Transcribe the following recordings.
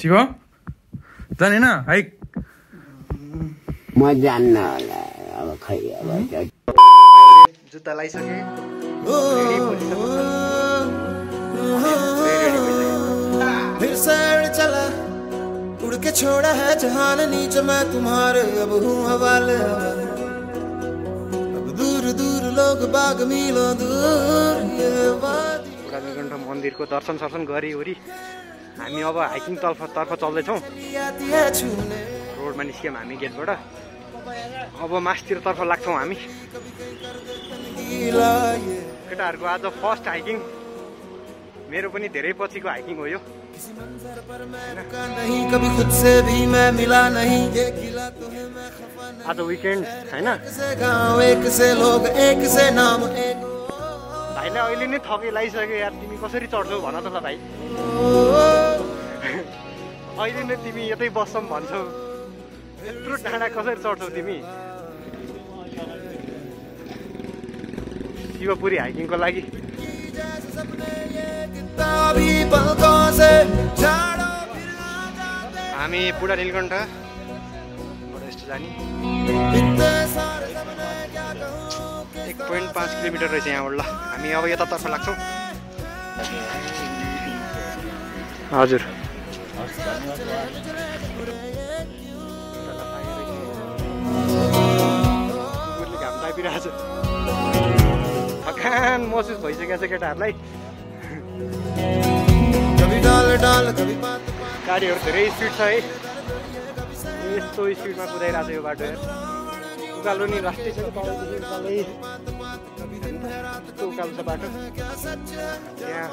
शिव? जानेन हाइक। म जान्न होला अब खै अब त्यो जुत्ता लगाइसके। फिर सैर चला। उड़ के छोड़ा है जहान नीचे मैं तुम्हारे अब हूँ हवाले। अब दूर दूर लोग बाग मिलो दूर ये वादी। मन्दिरको दर्शन सर्शन गरी वरि हामी अब हाइकिङ तर्फ तर्फ चल्दैछौँ। रोडमा निस्क्यौँ हामी गेटबाट। अब मासतिर तर्फ लाग्छौँ हामी। केटाहरूको आज फर्स्ट हाइकिङ। मेरो पनि धेरै पछिको हाइकिङ हो यो। आज विकेन्ड होइन? भाइलाई अहिले नै थकै लगाइसक्यो यार। तिमी कसरी चढ्छौ? भन त ल भाइ। अहिले नै तिमी यतै बस्छौ भन्छौ। यत्रो डाँडा कसरी चढ्छौ तिमी? शिवपुरी हाइकिङको लागि। हामी बुढा नीलकण्ठ एक पोइन्ट पाँच किलोमिटर रहेछ यहाँबाट। ल हामी अब यतातर्फ लाग्छौँ। हजुर। घाम तापिरहेछ थकान महसुस भइसकेको छ केटाहरूलाई। गाडीहरू धेरै स्पिड छ है। यस्तो स्पिडमा कुदाइरहेको छ यो बाटो। उकालो नि लास्टै छ। यस्तो उकालो छ बाटो। त्यहाँ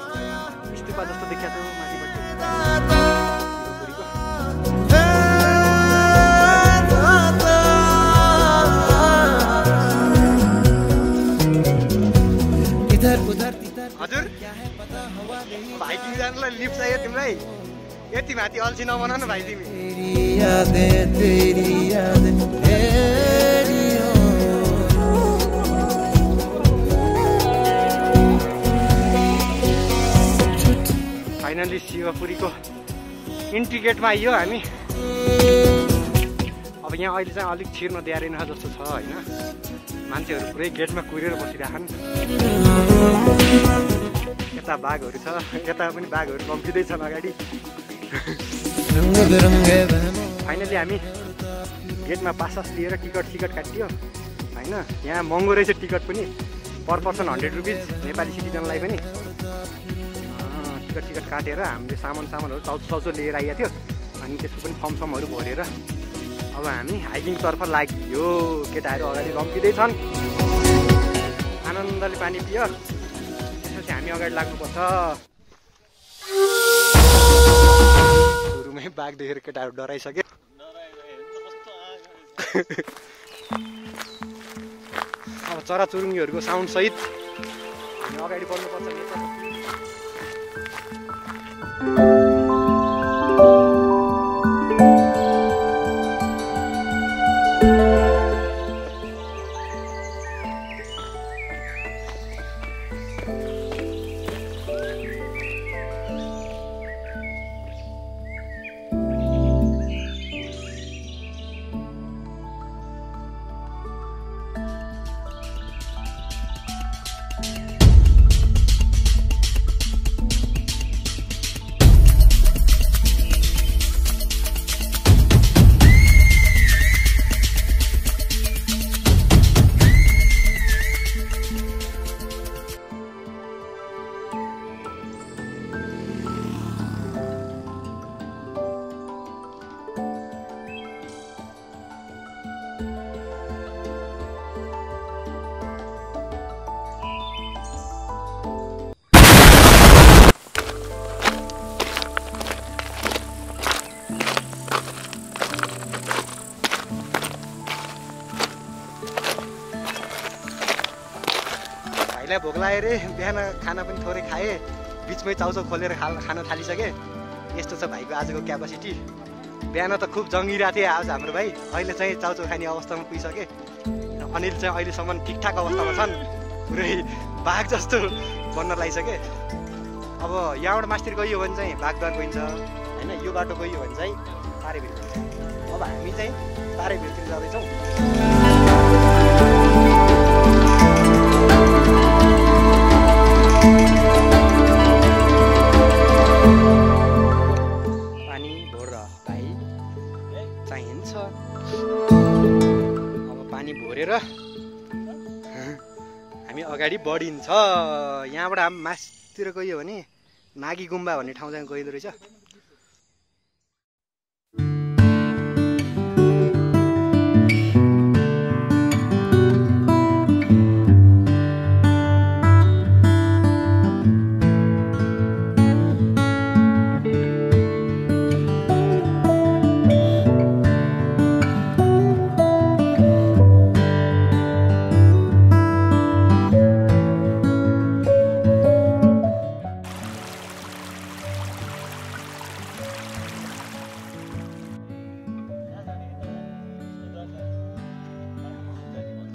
स्टिपा जस्तो देखिएको छ। माथिबाट यति माथि अल्छी नबना न भाइ तिमी। फाइनली शिवपुरीको इन्ट्री गेटमा आइयो हामी। अब यहाँ अहिले चाहिँ अलिक छिर्न द्यारेन जस्तो छ होइन? मान्छेहरू पुरै गेटमा कुरेर बसिरहेछन् यता बाघहरू छ यता पनि बाघहरू कम्पिँदैछन् अगाडि। फाइनली हामी गेटमा पाससास लिएर टिकट टिकट काटियो। होइन? यहाँ महँगो रहेछ टिकट पनि। Per person hundred rupees Nepali सिटिजनलाई पनि। टिकट टिकट काटेर हामीले सामान सामानहरू चाउचो चाउचो लिएर आइएको थियो। अनि त्यसको पनि फर्म भरेर अब हामी हाइकिङतर्फ लाग्यो। केटाहरू अगाडि रम्किँदैछन् आनन्दले पानी पियो। त्यसपछि हामी अगाडि लाग्नुपर्छ। बाघ देखेर केटाहरू डराइसक्यो अब चराचुरुङ्गीहरूको साउन्ड सहित हामी अगाडि बढ्नुपर्छ नेता भाइलाई भोक लाग्यो अरे बिहान खाना पनि थोरै खाएँ। बिचमै चाउचाउ खोलेर खा खान थालिसकेँ। यस्तो छ भाइको आजको क्यापासिटी। बिहान त खुब जङ्गिरहेको थिएँ आज हाम्रो भाइ। अहिले चाहिँ चाउचाउ खाने अवस्थामा पुगिसके। अनिल चाहिँ अहिलेसम्म ठिकठाक अवस्थामा छन्। पुरै बाघ जस्तो बन्न लागिसके। अब यहाँबाट मास्तिर गइयो भने चाहिँ बाघद्वार गइन्छ होइन यो बाटो गयो भने चाहिँ हुन्छ। अब हामी चाहिँ तारेभिरतिर जाँदैछौँ। भोरेर हामी अगाडि बढिन्छ। यहाँबाट हामी मासतिर गयो भने नागी गुम्बा भन्ने ठाउँ चाहिँ गइँदो रहेछ।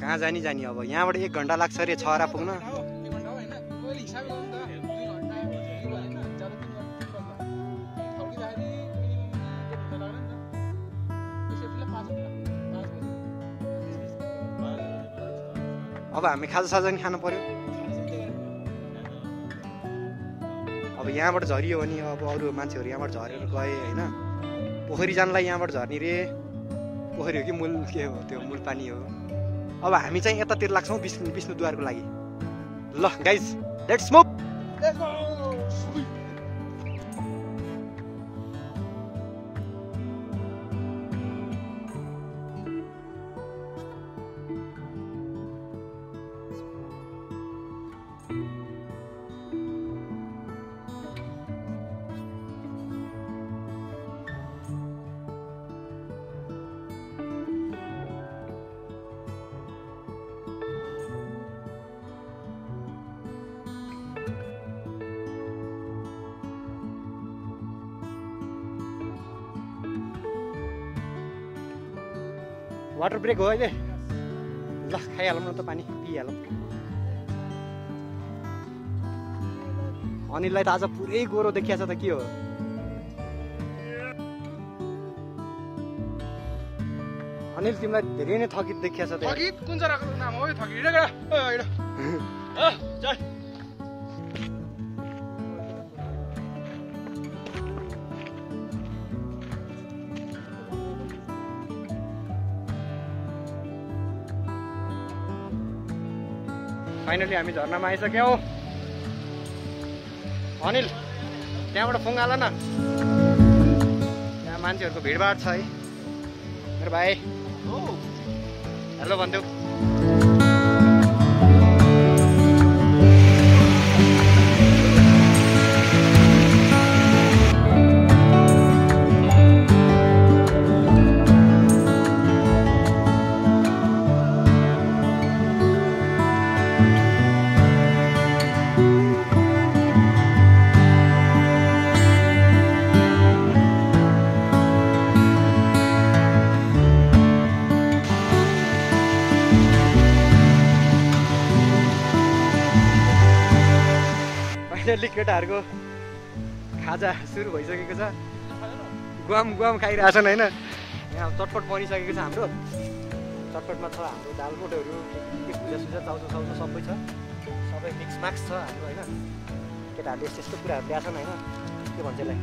कहाँ जाने जाने अब? यहाँबाट एक घन्टा लाग्छ अरे छहरा पुग्न। अब हामी खाजा साजा नि खानु पर्यो। अब यहाँबाट झरियो भने अब अरू मान्छेहरू यहाँबाट झरेर गए होइन। पोखरी जानलाई यहाँबाट झर्ने रे। पोखरी हो कि मूल के हो? त्यो मूल पानी हो। अब हामी चाहिँ यतातिर लाग्छौँ विष्णु विष्णुद्वारको लागि। ल guys let's move water break हो अहिले। ल खाइहालौँ न त पानी पिइहालौँ। अनिललाई त आज पुरै गोरो देखिया छ त के हो? अनिल तिमीलाई धेरै नै थकित देखिया छ त। कुन जराको नाम हो? थकित। फाइनली हामी झर्नामा आइसक्यौँ। अनिल त्यहाँबाट फुङ्गाल न। त्यहाँ मान्छेहरूको भिडभाड छ है। मेरो भाइ। हेलो भन्थ्यौ फाइनली केटाहरूको खाजा सुरु भइसकेको छ। गुवाम गुवाम खाइरहेछन् होइन? यहाँ चटपट बनिसकेको छ हाम्रो। चटपटमा छ हाम्रो दालमोटहरू सुजा चाउचो साउचो सबै छ। सबै मिक्स माक्स छ हाम्रो होइन? केटाहरूले यस्तो यस्तो कुराहरू ल्याएछन् होइन? के भन्छ यसलाई?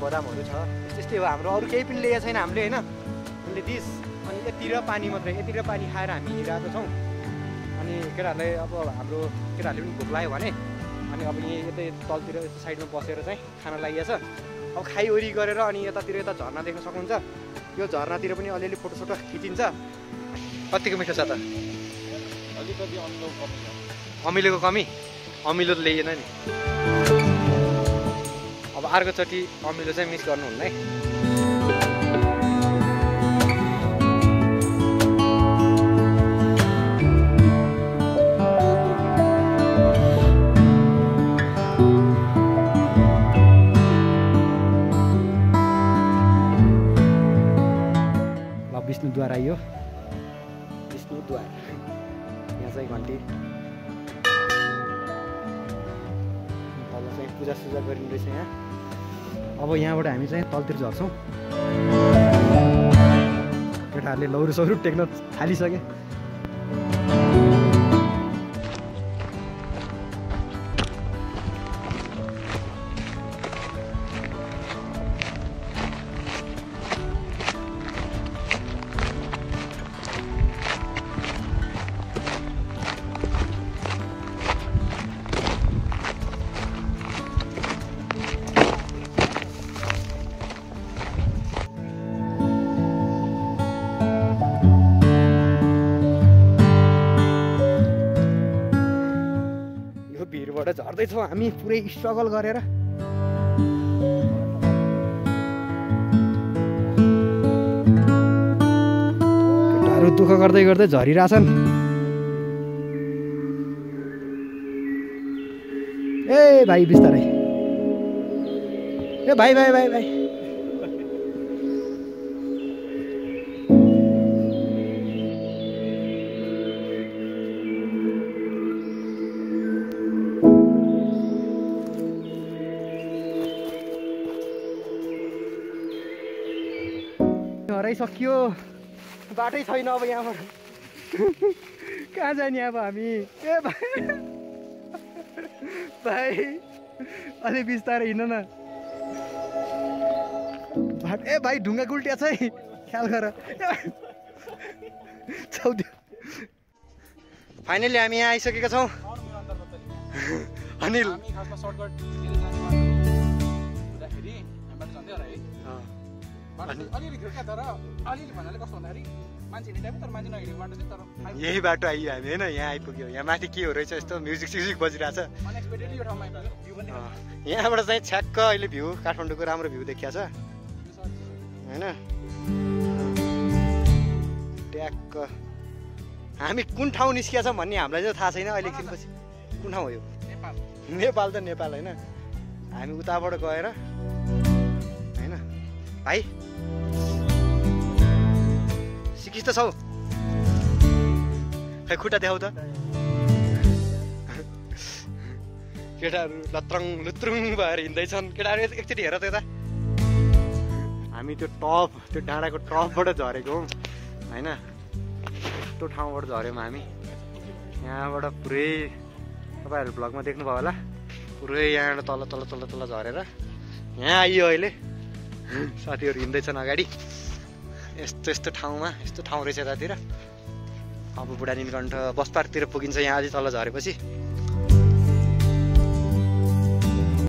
बदामहरू छ। यस्तै यस्तै हो हाम्रो। अरू केही पनि ल्याएको छैन हामीले होइन? हामीले दिस अनि यति र पानी मात्रै यति र पानी खाएर हामी हिँडिरहेको छौँ। अनि केटाहरूलाई अब हाम्रो केटाहरूले पनि भोक लाग्यो भने अनि अब यहीँ यतै तलतिर यस्तो साइडमा बसेर चाहिँ खाना लागिएछ। अब खाइवरि गरेर अनि यतातिर यता झर्ना देख्न सक्नुहुन्छ। यो झर्नातिर पनि अलिअलि फोटोसोटो खिचिन्छ। कतिको मिठो छ त? अमिलोको कमी? अमिलो त ल्याइएन नि। अब अर्कोचोटि अमिलो चाहिँ मिस गर्नुहुन्न है। विष्णुद्वार आइयो विष्णुद्वार यहाँ चाहिँ घन्टी। तल चाहिँ पूजा सुजा गरिँदैछ यहाँ। अब यहाँबाट हामी चाहिँ तलतिर झर्छौँ। केटाहरूले लौरो सौरो टेक्न थालिसके। भिरबाट झर्दैछौँ हामी पुरै स्ट्रगल गरेर। केटाहरू दुःख गर्दै गर्दै झरिरहेछन्। ए भाइ बिस्तारै। ए भाइ भाइ भाइ भाइ। हराइसकियो बाटै छैन अब यहाँबाट। कहाँ जाने अब हामी? ए भाइ। भाइ अलि बिस्तारै हिँड न। बाट ए भाइ ढुङ्गा गुल्टिया छ है। ख्याल गर। फाइनली हामी यहाँ आइसकेका छौँ। अनिल। अलिअलि थियो क्या तर अलिअलि भन्नाले कस्तो भन्दाखेरि मान्छे हिँड्ने टाइपै तर मान्छे नहिँडेको बाटो चाहिँ तर यही बाटो आइयो हामी होइन यहाँ आइपुग्यो यहाँ माथि के हो रहेछ यस्तो म्युजिक सिजिक बजिरहेछ अनएक्सपेक्टेडली यो ठाउँमा आइपुग्यो भ्यू पनि अँ, यहाँबाट चाहिँ छ्याक्क अहिले भ्यू काठमाडौँको राम्रो भ्यू देखिया छ होइन ट्याक्क हामी कुन ठाउँ निस्किया छौँ भन्ने हामीलाई चाहिँ थाहा छैन अहिले एकछिनपछि कुन ठाउँ हो यो नेपाल त नेपाल होइन हामी उताबाट गएर होइन भाइ सिकिस् त छौ खै खुट्टा देखाउ त। केटाहरू लत्रङ लुत्रुङ भएर हिँड्दैछन्। केटाहरू एक- एकचोटि हेर त यता। हामी त्यो टप त्यो डाँडाको टपबाट झरेको हौँ। होइन? यस्तो ठाउँबाट झऱ्यौँ हामी। यहाँबाट पुरै तपाईँहरू भ्लगमा देख्नुभयो होला। पुरै यहाँबाट तल तल तल तल झरेर। यहाँ आइयो अहिले। साथीहरू हिँड्दैछन् अगाडि। यस्तो यस्तो ठाउँमा यस्तो ठाउँ रहेछ यतातिर। अब बुढा नीलकण्ठ बसपार्कतिर पुगिन्छ यहाँ अझै तल झरेपछि।